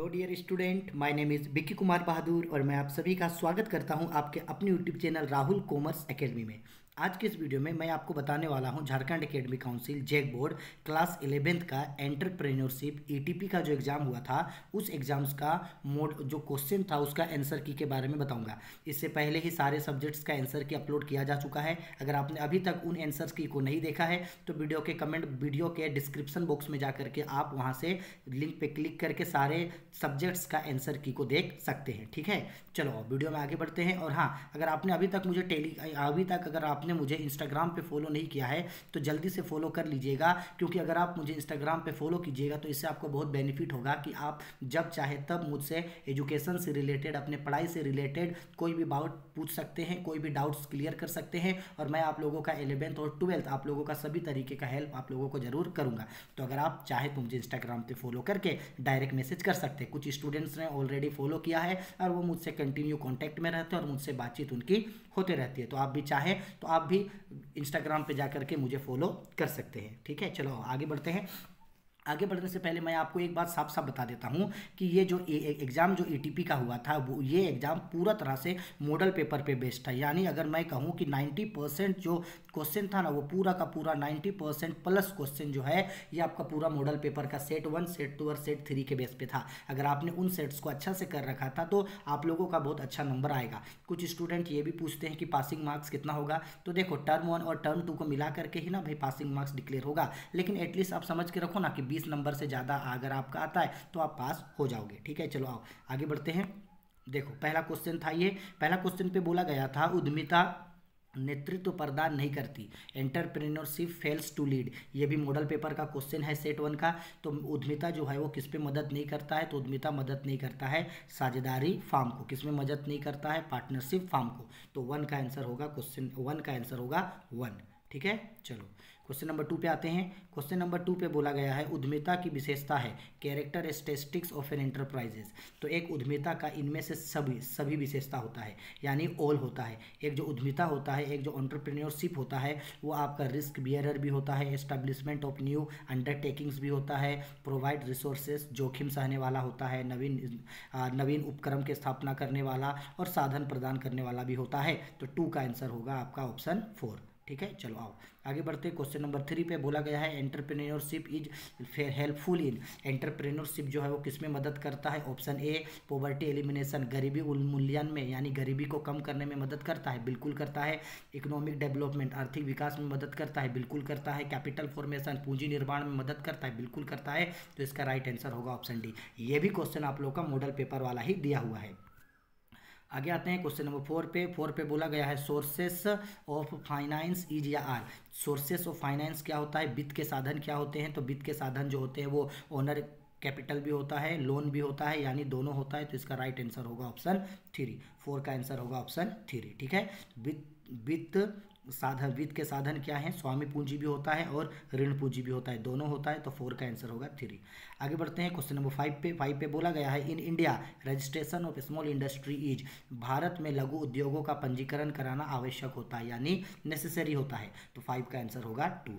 Hello dear student my name is Bikki Kumar Bahadur और मैं आप सभी का स्वागत करता हूँ आपके अपने YouTube channel Rahul commerce academy में। आज के इस वीडियो में मैं आपको बताने वाला हूँ Jharkhand academy council JAC board class eleventh का एंटरप्रेन्योरशिप ईटीपी का जो एग्ज़ाम हुआ था, उस एग्ज़ाम्स का मोड, जो क्वेश्चन था, उसका आंसर की के बारे में बताऊँगा। इससे पहले ही सारे सब्जेक्ट्स का आंसर की अपलोड किया जा चुका है। अगर आपने अभी तक उन आंसर्स की को नहीं देखा है तो वीडियो के कमेंट वीडियो के डिस्क्रिप्शन बॉक्स में जा करके आप वहाँ से लिंक पर क्लिक करके सारे सब्जेक्ट्स का आंसर की को देख सकते हैं, ठीक है? चलो, वीडियो में आगे बढ़ते हैं और हाँ अगर आपने अभी तक मुझे टेली अभी तक अगर आपने आपने मुझे इंस्टाग्राम पे फॉलो नहीं किया है तो जल्दी से फॉलो कर लीजिएगा, क्योंकि अगर आप मुझे इंस्टाग्राम पे फॉलो कीजिएगा तो इससे आपको बहुत बेनिफिट होगा कि आप जब चाहे तब मुझसे एजुकेशन से रिलेटेड अपने पढ़ाई से रिलेटेड कोई भी डाउट पूछ सकते हैं, कोई भी डाउट्स क्लियर कर सकते हैं, और मैं आप लोगों का एलेवेंथ और ट्वेल्थ आप लोगों का सभी तरीके का हेल्प आप लोगों को ज़रूर करूँगा। तो अगर आप चाहे तो मुझे इंस्टाग्राम पर फॉलो करके डायरेक्ट मैसेज कर सकते हैं। कुछ स्टूडेंट्स ने ऑलरेडी फॉलो किया है, और वो मुझसे कंटिन्यू कॉन्टैक्ट में रहते हैं, और मुझसे बातचीत उनकी होते रहती है। तो आप भी चाहें तो आप भी इंस्टाग्राम पे जा करके मुझे फॉलो कर सकते हैं। ठीक है? चलो, आगे बढ़ते हैं। आगे बढ़ने से पहले मैं आपको एक बात साफ़ साफ़ बता देता हूँ कि ये जो एग्ज़ाम जो ए का हुआ था, वो, ये एग्ज़ाम पूरा तरह से मॉडल पेपर पे बेस्ड था। यानी अगर मैं कहूँ कि 90 परसेंट जो क्वेश्चन था ना, वो पूरा का पूरा 90 परसेंट प्लस क्वेश्चन जो है, ये आपका पूरा मॉडल पेपर का सेट वन सेट टू और सेट थ्री के बेस पे था। अगर आपने उन सेट्स को अच्छा से कर रखा था तो आप लोगों का बहुत अच्छा नंबर आएगा। कुछ स्टूडेंट ये भी पूछते हैं कि पासिंग मार्क्स कितना होगा? तो देखो टर्म वन और टर्म टू को मिला करके ही ना भाई पासिंग मार्क्स डिक्लेयर होगा। लेकिन एटलीस्ट आप समझ के रखो ना कि बीस नंबर से ज़्यादा अगर आपका आता है तो आप पास हो जाओगे। ठीक है, चलो आओ, आगे बढ़ते हैं। देखो, पहला क्वेश्चन था ये। पहला क्वेश्चन पे बोला गया था, उद्यमिता नेतृत्व प्रदान नहीं करती। एंटरप्रेन्योरशिप फेल्स टू लीड ये भी मॉडल पेपर का क्वेश्चन है सेट वन का। तो उद्यमिता जो है, वो किस पे मदद नहीं करता है? तो उद्यमिता मदद नहीं करता है साझेदारी फार्म को। किसमें मदद नहीं करता है? पार्टनरशिप फार्म को। तो वन का आंसर होगा क्वेश्चन वन का आंसर होगा वन ठीक है, चलो। क्वेश्चन नंबर टू पे आते हैं। क्वेश्चन नंबर टू पे बोला गया है, उद्यमिता की विशेषता है characteristics of an enterprises तो एक उद्यमिता का इनमें से सभी सभी विशेषता होता है, यानी ऑल होता है। एक जो उद्यमिता होता है, एक जो ऑन्टरप्रेन्योरशिप होता है, वो आपका रिस्क बियरर भी होता है एस्टेब्लिशमेंट ऑफ़ न्यू अंडरटेकिंग्स भी होता है प्रोवाइड रिसोर्सेज जोखिम सहने वाला होता है, नवीन नवीन उपक्रम की स्थापना करने वाला और साधन प्रदान करने वाला भी होता है। तो टू का आंसर होगा आपका ऑप्शन फोर ठीक है? चलो आओ। आगे बढ़ते क्वेश्चन नंबर थ्री पे बोला गया है entrepreneurship is helpful in entrepreneurship जो है वो किसमें मदद करता है? ऑप्शन ए पोवर्टी एलिमिनेशन गरीबी उन्मूल्यन में, यानी गरीबी को कम करने में मदद करता है। बिल्कुल करता है। इकोनॉमिक डेवलपमेंट आर्थिक विकास में मदद करता है। बिल्कुल करता है। कैपिटल फॉर्मेशन पूंजी निर्माण में मदद करता है। बिल्कुल करता है। तो इसका राइट आंसर होगा ऑप्शन डी ये भी क्वेश्चन आप लोग का मॉडल पेपर वाला ही दिया हुआ है। आगे आते हैं क्वेश्चन नंबर फोर पे। फोर पे बोला गया है सोर्सेस ऑफ़ फाइनेंस इज़ या आर सोर्सेस ऑफ़ फाइनेंस क्या होता है? वित्त के साधन क्या होते हैं? तो वित्त के साधन जो होते हैं वो ओनर कैपिटल भी होता है लोन भी होता है, यानी दोनों होता है तो इसका राइट आंसर होगा ऑप्शन थ्री फोर का आंसर होगा ऑप्शन थ्री ठीक है? वित्त वित्त साधन, वित्त के साधन क्या हैं? स्वामी पूंजी भी होता है और ऋण पूंजी भी होता है। दोनों होता है तो फोर का आंसर होगा थ्री आगे बढ़ते हैं क्वेश्चन नंबर फाइव पे फाइव पे बोला गया है in India registration of small industry is Bharat में लघु उद्योगों का पंजीकरण कराना आवश्यक होता है, यानी नेसेसरी होता है। तो फाइव का आंसर होगा टू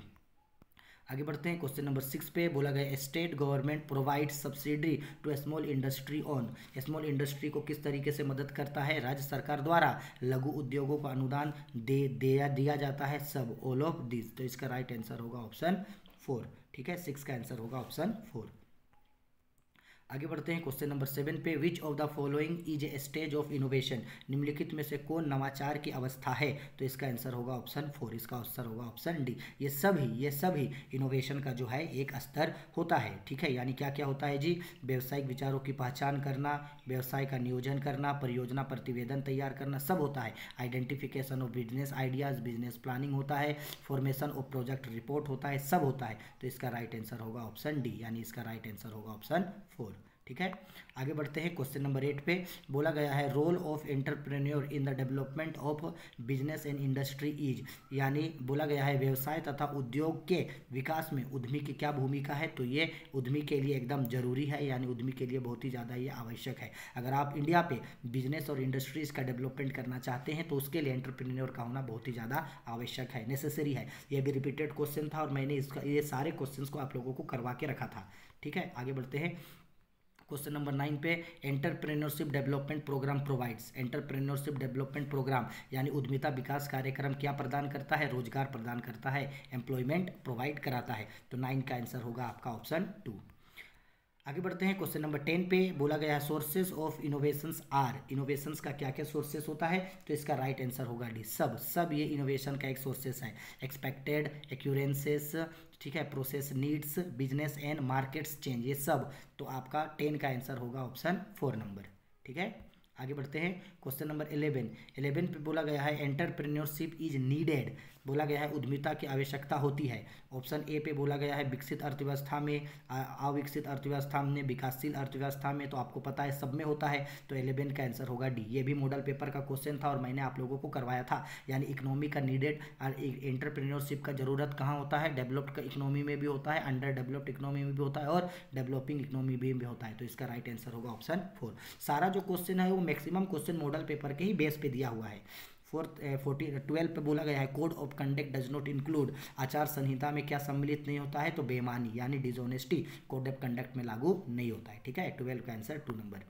आगे बढ़ते हैं। क्वेश्चन नंबर सिक्स पे बोला गया state government provide subsidy to small industry on small industry को किस तरीके से मदद करता है? राज्य सरकार द्वारा लघु उद्योगों को अनुदान दे, दिया दिया जाता है। सब ऑल ऑफ़ दिस तो इसका राइट आंसर होगा ऑप्शन फोर ठीक है? सिक्स का आंसर होगा ऑप्शन फोर आगे बढ़ते हैं क्वेश्चन नंबर सेवन पे which of the following is a stage of innovation निम्नलिखित में से कौन नवाचार की अवस्था है? तो इसका आंसर होगा ऑप्शन फोर इसका आंसर होगा ऑप्शन डी ये सभी ये सभी इनोवेशन का जो है, एक स्तर होता है, ठीक है? यानी क्या क्या होता है जी? व्यवसायिक विचारों की पहचान करना, व्यवसाय का नियोजन करना, परियोजना प्रतिवेदन तैयार करना, सब होता है। Identification of business ideas business planning होता है फॉर्मेशन ऑफ़ प्रोजेक्ट रिपोर्ट होता है, सब होता है। तो इसका राइट आंसर होगा ऑप्शन डी यानी इसका राइट आंसर होगा ऑप्शन फोर ठीक है? आगे बढ़ते हैं क्वेश्चन नंबर एट पे। बोला गया है role of entrepreneur in the development of business and industry is यानी बोला गया है, व्यवसाय तथा उद्योग के विकास में उद्यमी की क्या भूमिका है? तो ये उद्यमी के लिए एकदम ज़रूरी है, यानी उद्यमी के लिए बहुत ही ज़्यादा ये आवश्यक है। अगर आप इंडिया पे बिज़नेस और इंडस्ट्रीज़ का डेवलपमेंट करना चाहते हैं तो उसके लिए एंटरप्रेन्योर का होना बहुत ही ज़्यादा आवश्यक है नेसेसरी है। ये भी रिपीटेड क्वेश्चन था और मैंने इसका, ये सारे क्वेश्चन को आप लोगों को करवा के रखा था। ठीक है? आगे बढ़ते हैं। क्वेश्चन नंबर नाइन पे entrepreneurship development programme provides. Entrepreneurship development programme, यानी उद्यमिता विकास कार्यक्रम क्या प्रदान करता है, रोज़गार प्रदान करता है, एम्प्लॉयमेंट प्रोवाइड कराता है। तो नाइन का आंसर होगा आपका ऑप्शन टू। आगे बढ़ते हैं क्वेश्चन नंबर टेन पे बोला गया है sources of innovations are innovations का क्या क्या सोर्सेस होता है? तो इसका राइट right आंसर होगा डी सब। सब ये इनोवेशन का एक सोर्सेस है। एक्सपेक्टेड एक्यूरेंसेस ठीक है process needs business and markets change ये सब। तो आपका टेन का आंसर होगा ऑप्शन फोर नंबर ठीक है? आगे बढ़ते हैं क्वेश्चन नंबर इलेवन इलेवन पे बोला गया है एंटरप्रेन्योरशिप इज़ नीडेड बोला गया है उद्यमिता की आवश्यकता होती है। ऑप्शन ए पे बोला गया है विकसित अर्थव्यवस्था में अविकसित अर्थव्यवस्था में विकासशील अर्थव्यवस्था में तो आपको पता है सब में होता है तो एलेवन का आंसर होगा डी। ये भी मॉडल पेपर का क्वेश्चन था और मैंने आप लोगों को करवाया था। यानी इकोनॉमी का नीडेड और एंटरप्रेन्योरशिप का ज़रूरत कहाँ होता है? डेवलप्ड इकोनॉमी में भी होता है अंडर डेवलप्ड इकोनॉमी में भी होता है और डेवलपिंग इकोनॉमी में भी होता है। तो इसका राइट आंसर होगा ऑप्शन फोर। सारा जो क्वेश्चन है वो मैक्सिमम क्वेश्चन मॉडल पेपर के ही बेस पे दिया हुआ है। फोर्थ फोर्टी ट्वेल्व पे बोला गया है code of conduct does not include आचार संहिता में क्या सम्मिलित नहीं होता है? तो बेमानी, यानी डिजोनेस्टी कोड ऑफ़ कंडक्ट में लागू नहीं होता है। ठीक है? ट्वेल्व का आंसर टू नंबर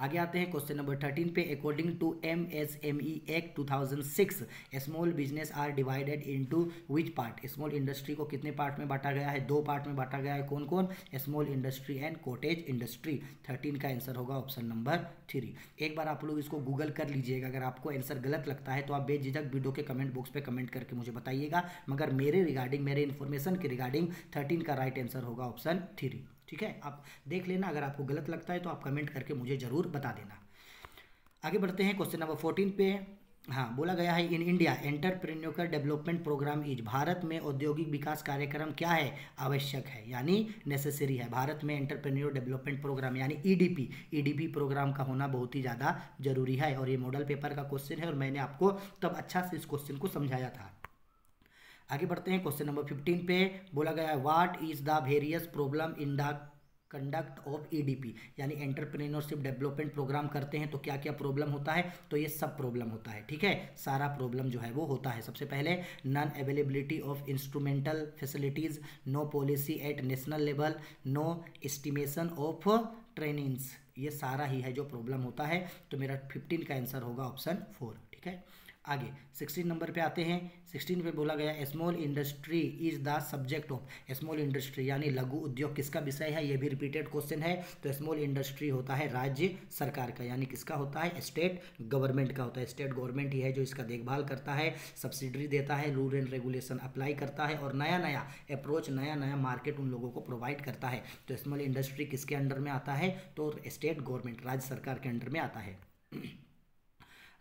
आगे आते हैं क्वेश्चन नंबर थर्टीन पे according to M S M E act two thousand six small business are divided into which part small industry को कितने पार्ट में बांटा गया है? दो पार्ट में बांटा गया है कौन कौन small industry and cottage industry thirteen का आंसर होगा ऑप्शन नंबर थ्री एक बार आप लोग इसको गूगल कर लीजिएगा। अगर आपको आंसर गलत लगता है तो आप बेझिझक वीडियो के कमेंट बॉक्स पर कमेंट करके मुझे बताइएगा। मगर मेरे रिगार्डिंग मेरे इन्फॉर्मेशन के रिगार्डिंग थर्टीन का राइट आंसर होगा ऑप्शन थ्री ठीक है? आप देख लेना, अगर आपको गलत लगता है तो आप कमेंट करके मुझे ज़रूर बता देना। आगे बढ़ते हैं क्वेश्चन नंबर फोर्टीन पे। हाँ बोला गया है in India entrepreneur development programme is Bharat में औद्योगिक विकास कार्यक्रम क्या है? आवश्यक है, यानी नेसेसरी है। भारत में एंटरप्रेन्योर डेवलपमेंट प्रोग्राम यानी ईडीपी ईडीपी प्रोग्राम का होना बहुत ही ज़्यादा ज़रूरी है और ये मॉडल पेपर का क्वेश्चन है और मैंने आपको तब अच्छा से इस क्वेश्चन को समझाया था। आगे बढ़ते हैं क्वेश्चन नंबर फिफ्टीन पे बोला गया है what is the various problem in the conduct of EDP यानी एंटरप्रेन्योरशिप डेवलपमेंट प्रोग्राम करते हैं तो क्या क्या प्रॉब्लम होता है? तो ये सब प्रॉब्लम होता है, ठीक है? सारा प्रॉब्लम जो है वो होता है। सबसे पहले non availability of instrumental facilities no policy at national level no estimation of trainings ये सारा ही है जो प्रॉब्लम होता है। तो मेरा फिफ्टीन का आंसर होगा ऑप्शन फोर ठीक है? आगे। सिक्सटीन नंबर पे आते हैं। सिक्सटीन पे बोला गया small industry is the subject of small industry यानी लघु उद्योग किसका विषय है? ये भी रिपीटेड क्वेश्चन है। तो स्मॉल इंडस्ट्री होता है राज्य सरकार का, यानी किसका होता है? स्टेट गवर्नमेंट का होता है। स्टेट गवर्नमेंट ही है जो इसका देखभाल करता है सब्सिडरी देता है रूल एंड रेगुलेशन अप्लाई करता है और नया नया अप्रोच नया नया मार्केट उन लोगों को प्रोवाइड करता है। तो स्मॉल इंडस्ट्री किसके अंडर में आता है? तो स्टेट गवर्नमेंट राज्य सरकार के अंडर में आता है।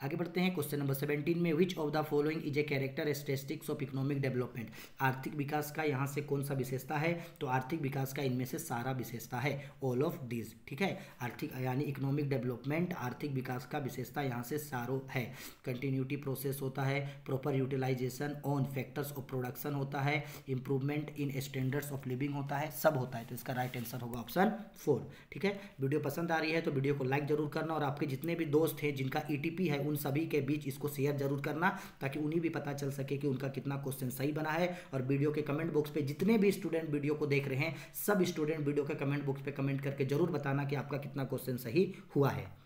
आगे बढ़ते हैं क्वेश्चन नंबर सेवेंटीन में which of the following is a character statistics of economic development आर्थिक विकास का यहाँ से कौन सा विशेषता है? तो आर्थिक विकास का इनमें से सारा विशेषता है ऑल ऑफ़ दिस ठीक है? आर्थिक, यानी इकोनॉमिक डेवलपमेंट आर्थिक विकास का विशेषता यहाँ से सारो है। कंटिन्यूटी प्रोसेस होता है proper utilisation on factors of production होता है improvement in standards of living होता है, सब होता है। तो इसका राइट आंसर होगा ऑप्शन फोर ठीक है? वीडियो पसंद आ रही है तो वीडियो को लाइक ज़रूर करना और आपके जितने भी दोस्त हैं जिनका ई e है उन सभी के बीच इसको शेयर ज़रूर करना ताकि उन्हें भी पता चल सके कि उनका कितना क्वेश्चन सही बना है। और वीडियो के कमेंट बॉक्स पे जितने भी स्टूडेंट वीडियो को देख रहे हैं, सब स्टूडेंट वीडियो के कमेंट बॉक्स पे कमेंट करके ज़रूर बताना कि आपका कितना क्वेश्चन सही हुआ है।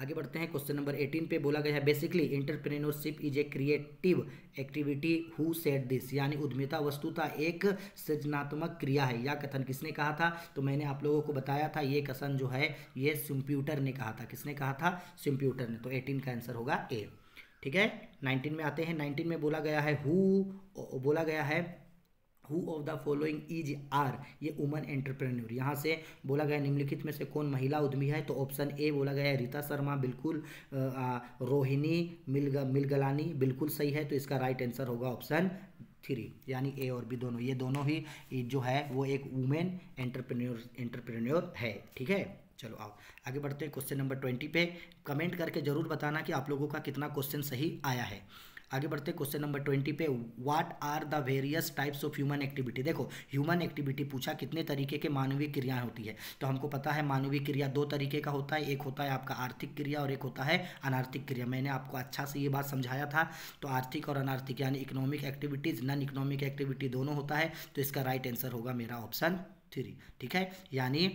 आगे बढ़ते हैं। क्वेश्चन नंबर 18 पे बोला गया है basically entrepreneurship is a creative activity who set this यानी उद्यमिता वस्तुता एक सृजनात्मक क्रिया है। या कथन किसने कहा था? तो मैंने आप लोगों को बताया था, ये कथन जो है, ये सिम्प्यूटर ने कहा था। किसने कहा था? सिम्प्यूटर ने। तो एटीन का आंसर होगा ए ठीक है? नाइनटीन में आते हैं। नाइनटीन में बोला गया है हु बोला गया है who of the following is are ये वुमन एंटरप्रेन्योर यहाँ से बोला गया निम्नलिखित में से कौन महिला उद्यमी है? तो ऑप्शन ए बोला गया है रीता शर्मा, बिल्कुल रोहिणी, मिलग, मिलगलानी, बिल्कुल सही है तो इसका राइट आंसर होगा ऑप्शन थ्री यानी ए और बी दोनों। ये दोनों ही जो है, वो एक वुमेन एंटरप्रेन्योर एंटरप्रेन्योर है, ठीक है? चलो, आओ, आगे बढ़ते हैं क्वेश्चन नंबर ट्वेंटी पे। कमेंट करके ज़रूर बताना कि आप लोगों का कितना क्वेश्चन सही आया है। आगे बढ़ते क्वेश्चन नंबर ट्वेंटी पे what are the various types of human activity देखो ह्यूमन एक्टिविटी पूछा कितने तरीके के मानवीय क्रियाएँ होती है। तो हमको पता है मानवीय क्रिया दो तरीके का होता है, एक होता है आपका आर्थिक क्रिया और एक होता है अनार्थिक क्रिया। मैंने आपको अच्छा से ये बात समझाया था। तो आर्थिक और अनार्थिक यानी economic activities non economic activity दोनों होता है। तो इसका राइट आंसर होगा मेरा ऑप्शन थ्री ठीक है? यानी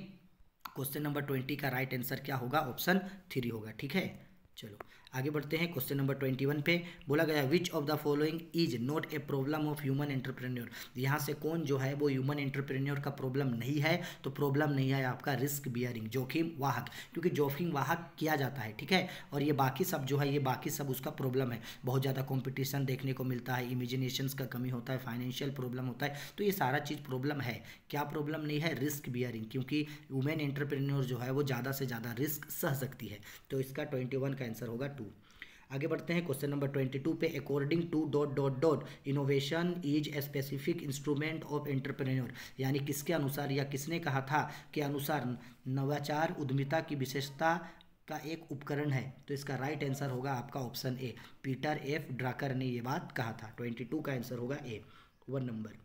क्वेश्चन नंबर ट्वेंटी का राइट आंसर क्या होगा? ऑप्शन थ्री होगा, ठीक है? चलो आगे बढ़ते हैं क्वेश्चन नंबर ट्वेंटी वन पे। बोला गया which of the following is not a problem of human entrepreneur यहाँ से कौन जो है, वो ह्यूमन एंटरप्रेन्योर का प्रॉब्लम नहीं है तो प्रॉब्लम नहीं है आपका रिस्क बियरिंग जोखिम वाहक। क्योंकि जोखिम वाहक किया जाता है, ठीक है? और ये बाकी सब जो है, ये बाकी सब उसका प्रॉब्लम है। बहुत ज़्यादा कॉम्पिटिशन देखने को मिलता है इमेजिनेशन का कमी होता है फाइनेंशियल प्रॉब्लम होता है तो ये सारा चीज़ प्रॉब्लम है। क्या प्रॉब्लम नहीं है? रिस्क बियरिंग क्योंकि वुमेन एंटरप्रेन्योर जो है, वो ज़्यादा से ज़्यादा रिस्क सह सकती है। तो इसका ट्वेंटी का आंसर होगा टू आगे बढ़ते हैं क्वेश्चन नंबर ट्वेंटी टू पे according to dot dot dot innovation is a specific instrument of entrepreneur यानी किसके अनुसार या किसने कहा था कि अनुसार नवाचार, उद्यमिता की विशेषता का एक उपकरण है? तो इसका राइट आंसर होगा आपका option A Peter F Drucker ने ये बात कहा था। ट्वेंटी टू का आंसर होगा A one number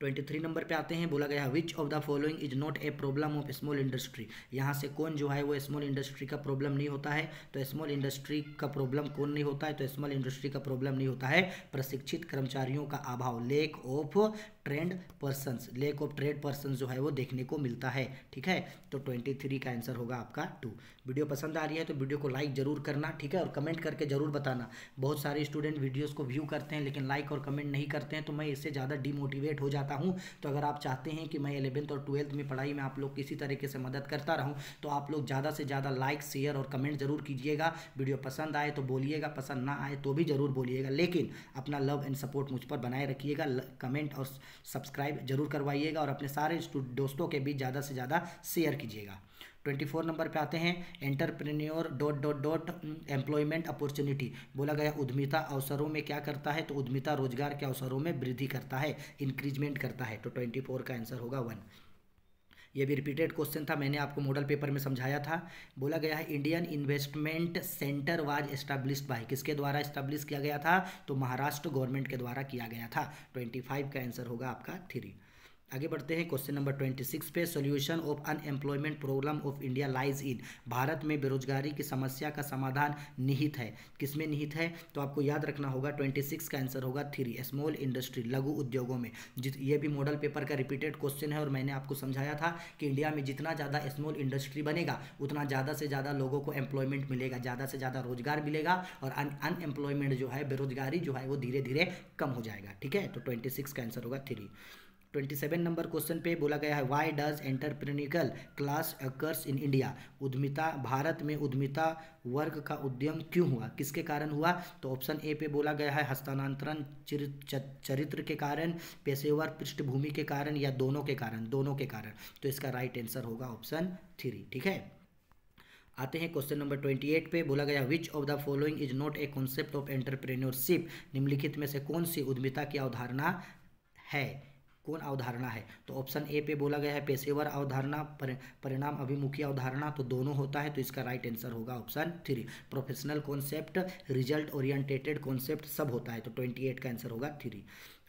twenty three number पे आते हैं, बोला गया which of the following is not a problem of small industry यहाँ से कौन जो है वो स्मॉल इंडस्ट्री का प्रॉब्लम नहीं होता है? तो स्मॉल इंडस्ट्री का प्रॉब्लम कौन नहीं होता है? तो स्मॉल इंडस्ट्री का प्रॉब्लम नहीं होता है। प्रशिक्षित कर्मचारियों का अभाव lack of trained persons lack of trade person जो है वो देखने को मिलता है, ठीक है? तो ट्वेंटी थ्री का आंसर होगा आपका टू वीडियो पसंद आ रही है तो वीडियो को लाइक ज़रूर करना, ठीक है? और कमेंट करके ज़रूर बताना। बहुत सारे स्टूडेंट वीडियोज़ को व्यू करते हैं, लेकिन लाइक और कमेंट नहीं करते हैं तो मैं इससे ज़्यादा डिमोटिवेट हो जाता हूँ। तो अगर आप चाहते हैं कि मैं इलेवेंथ और ट्वेल्थ में पढ़ाई में आप लोग किसी तरीके से मदद करता रहूँ तो आप लोग ज़्यादा से ज़्यादा लाइक शेयर और कमेंट ज़रूर कीजिएगा। वीडियो पसंद आए तो बोलिएगा, पसंद ना आए तो भी ज़रूर बोलिएगा। लेकिन अपना लव एंड सपोर्ट मुझ पर बनाए रखिएगा कमेंट और सब्सक्राइब ज़रूर करवाइएगा और अपने सारे दोस्तों के बीच ज़्यादा से ज़्यादा शेयर कीजिएगा। ट्वेंटी फोर नंबर पे आते हैं, entrepreneur dot dot dot employment opportunity. बोला गया उद्यमिता अवसरों में क्या करता है? तो उद्यमिता रोज़गार के अवसरों में वृद्धि करता है इंक्रीजमेंट करता है। तो ट्वेंटी फोर का आंसर होगा वन ये भी रिपीटेड क्वेश्चन था, मैंने आपको मॉडल पेपर में समझाया था। बोला गया है Indian investment centre was established by किसके द्वारा एस्टेब्लिश किया गया था? तो महाराष्ट्र गवर्नमेंट के द्वारा किया गया था। ट्वेंटी फाइव का आंसर होगा आपका थ्री आगे बढ़ते हैं क्वेश्चन नंबर ट्वेंटी सिक्स पे solution of unemployment problem of India lies in Bharat में बेरोजगारी की समस्या का समाधान निहित है। किसमें निहित है? तो आपको याद रखना होगा ट्वेंटी सिक्स का आंसर होगा थ्री स्मॉल इंडस्ट्री लघु उद्योगों में। जित, ये भी मॉडल पेपर का रिपीटेड क्वेश्चन है और मैंने आपको समझाया था कि इंडिया में जितना ज़्यादा स्मॉल इंडस्ट्री बनेगा, उतना ज़्यादा से ज़्यादा लोगों को एम्प्लॉयमेंट मिलेगा, ज़्यादा से ज़्यादा रोज़गार मिलेगा और अनएम्प्लॉयमेंट जो है, बेरोजगारी जो है, वो धीरे धीरे कम हो जाएगा। ठीक है? तो ट्वेंटी सिक्स का आंसर होगा three twenty seven number question पे बोला गया है why does entrepreneurial class occurs in India उद्यमिता, भारत में उद्यमिता वर्ग का उद्यम क्यों हुआ? किसके कारण हुआ? तो ऑप्शन ए पे बोला गया है, हस्तांतरण चरित्र के कारण, पेशेवर पृष्ठभूमि के कारण या दोनों के कारण? दोनों के कारण। तो इसका राइट आंसर होगा ऑप्शन थ्री ठीक है? आते हैं क्वेश्चन नंबर ट्वेंटी एट पे, बोला गया which of the following is not a concept of entrepreneurship निम्नलिखित में से कौन सी उद्यमिता की अवधारणा है? कौन अवधारणा है? तो ऑप्शन ए पे बोला गया है पेशेवर अवधारणा परिणाम अभिमुखी अवधारणा तो दोनों होता है तो इसका राइट आंसर होगा option three professional concept result orientated concept सब होता है तो ट्वेंटी एट का आंसर होगा थ्री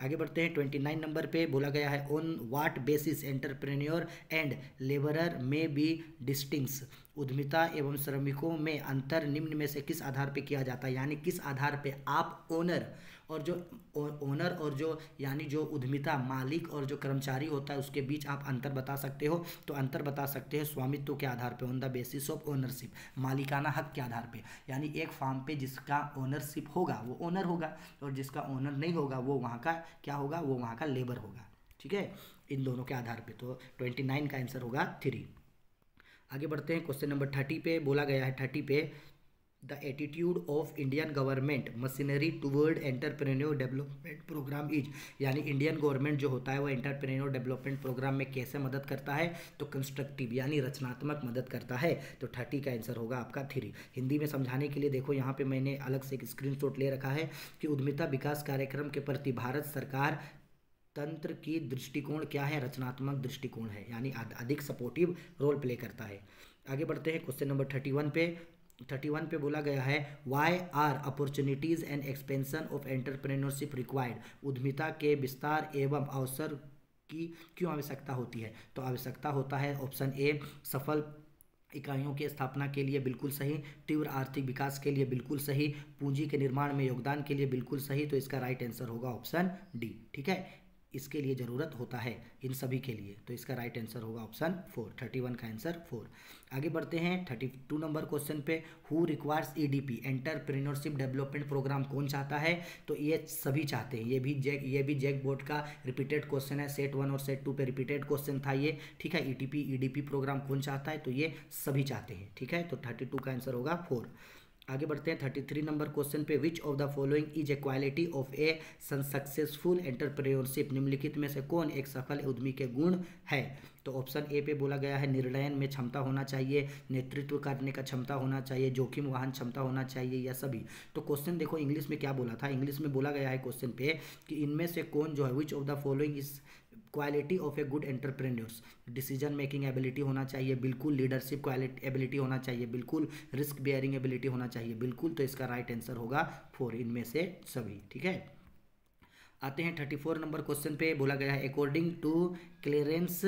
आगे बढ़ते हैं ट्वेंटी नाइन नंबर पे बोला गया है on what basis entrepreneur and labourer में बी डिस्टिंग्स उद्यमिता एवं श्रमिकों में अंतर निम्न में से किस आधार पे किया जाता है? यानी किस आधार पे आप ओनर और जो ओनर और जो, यानी जो उद्यमिता मालिक और जो कर्मचारी होता है, उसके बीच आप अंतर बता सकते हो। तो अंतर बता सकते हैं स्वामित्व के आधार पे on the basis of ownership मालिकाना हक के आधार पे। यानी एक फार्म पे जिसका ओनरशिप होगा, वो ओनर होगा, और जिसका ओनर नहीं होगा, वो वहाँ का क्या होगा, वो वहाँ का लेबर होगा। ठीक है? इन दोनों के आधार पे। तो ट्वेंटी नाइन का आंसर होगा थ्री आगे बढ़ते हैं क्वेश्चन नंबर थर्टी पे बोला गया है थर्टी पे। The attitude of Indian government machinery toward entrepreneur development programme is यानी इंडियन गवर्नमेंट जो होता है वो एंटरप्रेन्योर डेवलपमेंट प्रोग्राम में कैसे मदद करता है? तो कंस्ट्रक्टिव यानी रचनात्मक मदद करता है। तो थर्टी का आंसर होगा आपका थ्री हिंदी में समझाने के लिए देखो, यहाँ पे मैंने अलग से एक स्क्रीन ले रखा है कि उद्यमिता विकास कार्यक्रम के प्रति भारत सरकार तंत्र की दृष्टिकोण क्या है? रचनात्मक दृष्टिकोण है। यानी अधिक सपोर्टिव रोल प्ले करता है। आगे बढ़ते हैं क्वेश्चन नंबर थर्टी वन पे। थर्टी वन पे बोला गया है why are opportunities and expansion of entrepreneurship required उद्यमिता के विस्तार एवं अवसर की क्यों आवश्यकता होती है? तो आवश्यकता होता है ऑप्शन ए, सफल इकाइयों की स्थापना के लिए बिल्कुल सही, तीव्र आर्थिक विकास के लिए बिल्कुल सही, पूंजी के निर्माण में योगदान के लिए बिल्कुल सही तो इसका राइट आंसर होगा ऑप्शन डी, ठीक है? इसके लिए ज़रूरत होता है इन सभी के लिए। तो इसका राइट आंसर होगा ऑप्शन फोर थर्टी वन का आंसर फोर आगे बढ़ते हैं थर्टी टू नंबर क्वेश्चन पे who requires EDP entrepreneurship development programme कौन चाहता है? तो ये सभी चाहते हैं। ये भी जैक ये भी जैक बोर्ड का रिपीटेड क्वेश्चन है। सेट वन और सेट टू पे रिपीटेड क्वेश्चन था ये। ठीक है ईटीपी ईडीपी प्रोग्राम कौन चाहता है? तो ये सभी चाहते हैं। ठीक है तो थर्टी टू का आंसर होगा फोर आगे बढ़ते हैं थर्टी थ्री नंबर क्वेश्चन पे which of the following is a quality of a successful entrepreneurship निम्नलिखित में से कौन एक सफल उद्यमी के गुण है? तो ऑप्शन ए पे बोला गया है निर्णयन में क्षमता होना चाहिए, नेतृत्व करने का क्षमता होना चाहिए, जोखिम वाहन क्षमता होना चाहिए, या सभी। तो क्वेश्चन देखो इंग्लिश में क्या बोला था? इंग्लिश में बोला गया है क्वेश्चन पे कि इनमें से कौन जो है which of the following is quality of a good entrepreneurs decision making ability होना चाहिए, बिल्कुल लीडरशिप क्वालिटी एबिलिटी होना चाहिए, बिल्कुल रिस्क बेयरिंग एबिलिटी होना चाहिए, बिल्कुल तो इसका राइट right आंसर होगा फोर इनमें से सभी, ठीक है? आते हैं थर्टी फोर नंबर क्वेश्चन पे, बोला गया है according to Clarence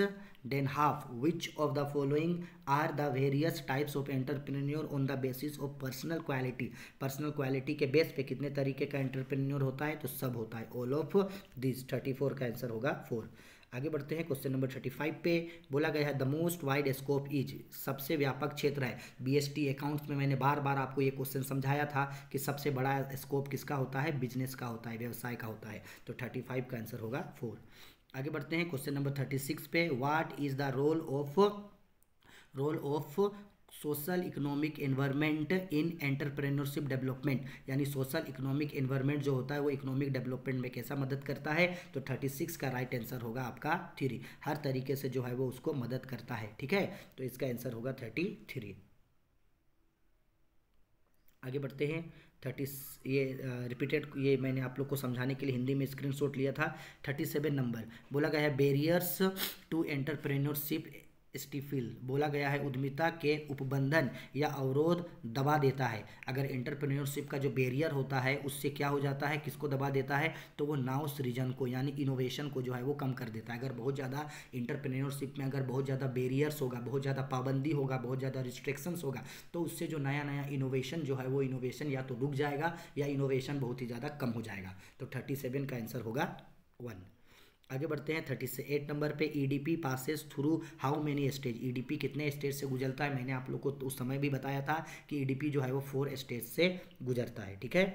Danhof which of the following are the various types of entrepreneur on the basis of personal quality personal quality के बेस पे कितने तरीके का एंटरप्रेन्योर होता है? तो सब होता है all of this thirty four का आंसर होगा फोर आगे बढ़ते हैं क्वेश्चन नंबर थर्टी फाइव पे बोला गया है the most wide scope is सबसे व्यापक क्षेत्र है। बीएसटी अकाउंट्स में मैंने बार बार आपको ये क्वेश्चन समझाया था कि सबसे बड़ा स्कोप किसका होता है? बिज़नेस का होता है, व्यवसाय का होता है। तो थर्टी फाइव का आंसर होगा फोर आगे बढ़ते हैं क्वेश्चन नंबर थर्टी सिक्स पे what is the role of role of social economic environment in entrepreneurship development, यानी सोशल इकोनॉमिक एनवायरनमेंट जो होता है वो इकोनॉमिक डेवलपमेंट में कैसा मदद करता है तो थर्टी सिक्स का राइट आंसर होगा आपका थ्री। हर तरीके से जो है वो उसको मदद करता है, ठीक है? तो इसका आंसर होगा थर्टी थ्री। आगे बढ़ते हैं। थर्टी ये रिपीटेड, ये मैंने आप लोग को समझाने के लिए हिंदी में स्क्रीनशॉट लिया था। थर्टी सेवन नंबर, बोला गया है बेरियर्स टू एंटरप्रेन्योरशिप स्टीफिल, बोला गया है, उद्यमिता के उपबंधन या अवरोध दबा देता है। अगर एंटरप्रेन्योरशिप का जो बैरियर होता है, उससे क्या हो जाता है, किसको दबा देता है तो वो नाव सृजन को, यानी इनोवेशन को जो है, वो कम कर देता है। अगर बहुत ज़्यादा इंटरप्रेन्योरशिप में अगर बहुत ज़्यादा बैरियर्स होगा, बहुत ज़्यादा पाबंदी होगा, बहुत ज़्यादा रिस्ट्रिक्शंस होगा तो उससे जो नया नया इनोवेशन जो है, वो इनोवेशन या तो रुक जाएगा या इनोवेशन बहुत ही ज़्यादा कम हो जाएगा। तो थर्टी सेवन का आंसर होगा वन। आगे बढ़ते हैं थर्टी से एट नंबर पे EDP passes through how many stage EDP कितने स्टेज से गुजरता है? मैंने आप लोग को तो उस समय भी बताया था कि ईडीपी जो है वो फोर स्टेज से गुजरता है, ठीक है?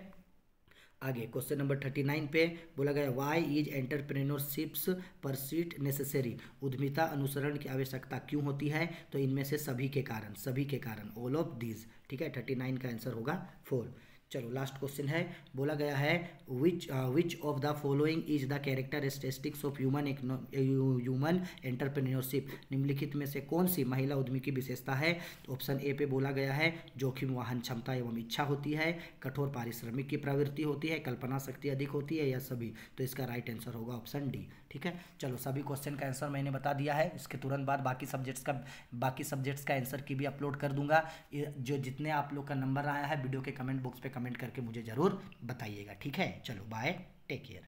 आगे क्वेश्चन नंबर थर्टी नाइन पे बोला गया why is entrepreneurships pursuit necessary उद्यमिता अनुसरण की आवश्यकता क्यों होती है? तो इनमें से सभी के कारण, सभी के कारण ऑल ऑफ़ दीज ठीक है? थर्टी नाइन का आंसर होगा फोर चलो लास्ट क्वेश्चन है। बोला गया है which which of the following is the characteristics of human human entrepreneurship निम्नलिखित में से कौन सी महिला उद्यमी की विशेषता है? तो ऑप्शन ए पे बोला गया है, जोखिम, वाहन क्षमता एवं इच्छा होती है, कठोर पारिश्रमिक की प्रवृत्ति होती है, कल्पना शक्ति अधिक होती है या सभी? तो इसका राइट आंसर होगा ऑप्शन डी ठीक है? चलो, सभी क्वेश्चन का आंसर मैंने बता दिया है। इसके तुरंत बाद बाकी सब्जेक्ट्स का बाकी सब्जेक्ट्स का आंसर की भी अपलोड कर दूँगा। जो जितने आप लोग का नंबर आया है वीडियो के कमेंट बॉक्स पर कमेंट करके मुझे ज़रूर बताइएगा। ठीक है? चलो बाय टेक केयर